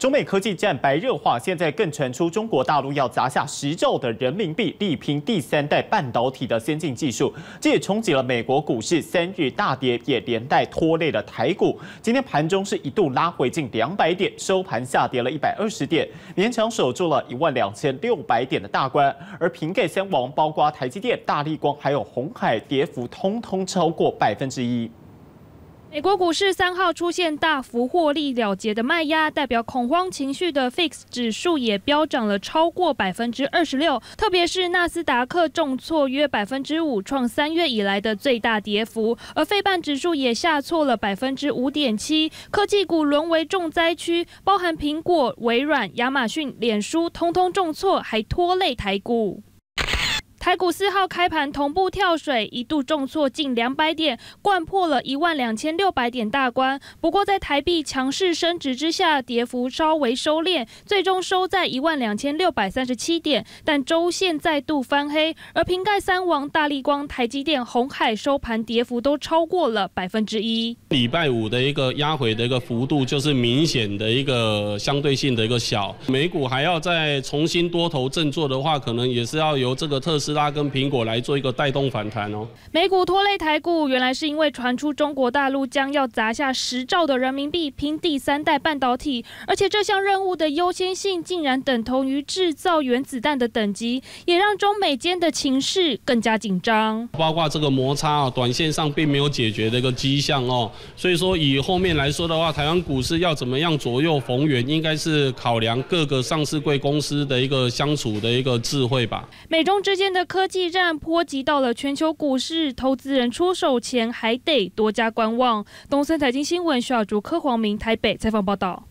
中美科技战白热化，现在更传出中国大陆要砸下十兆的人民币力拼第三代半导体的先进技术，这也冲击了美国股市三日大跌，也连带拖累了台股。今天盘中是一度拉回近两百点，收盘下跌了一百二十点，勉强守住了一万两千六百点的大关。而瓶盖三王，包括台积电、大立光还有红海，跌幅通通超过百分之一。美国股市三号出现大幅获利了结的卖压，代表恐慌情绪的 FIX 指数也飙涨了超过百分之二十六，特别是纳斯达克重挫约百分之五，创三月以来的最大跌幅，而费半指数也下挫了百分之五点七，科技股沦为重灾区，包含苹果、微软、亚马逊、脸书，通通重挫，还拖累台股。台股四号开盘同步跳水，一度重挫近两百点，贯破了一万两千六百点大关。不过在台币强势升值之下，跌幅稍微收敛，最终收在一万两千六百三十七点。但周线再度翻黑，而瓶盖三王大力光、台积电、红海收盘跌幅都超过了百分之一。礼拜五的一个压回的一个幅度，就是明显的一个相对性的一个小。美股还要再重新多头振作的话，可能也是要由这个特斯拉跟苹果来做一个带动反弹哦。美股拖累台股，原来是因为传出中国大陆将要砸下十兆的人民币拼第三代半导体，而且这项任务的优先性竟然等同于制造原子弹的等级，也让中美间的情势更加紧张。包括这个摩擦啊，短线上并没有解决的一个迹象哦。所以说以后面来说的话，台湾股市要怎么样左右逢源，应该是考量各个上市贵公司的一个相处的一个智慧吧。美中之间的科技战波及到了全球股市，投资人出手前还得多加观望。东森财经新闻需要逐科黄明台北采访报道。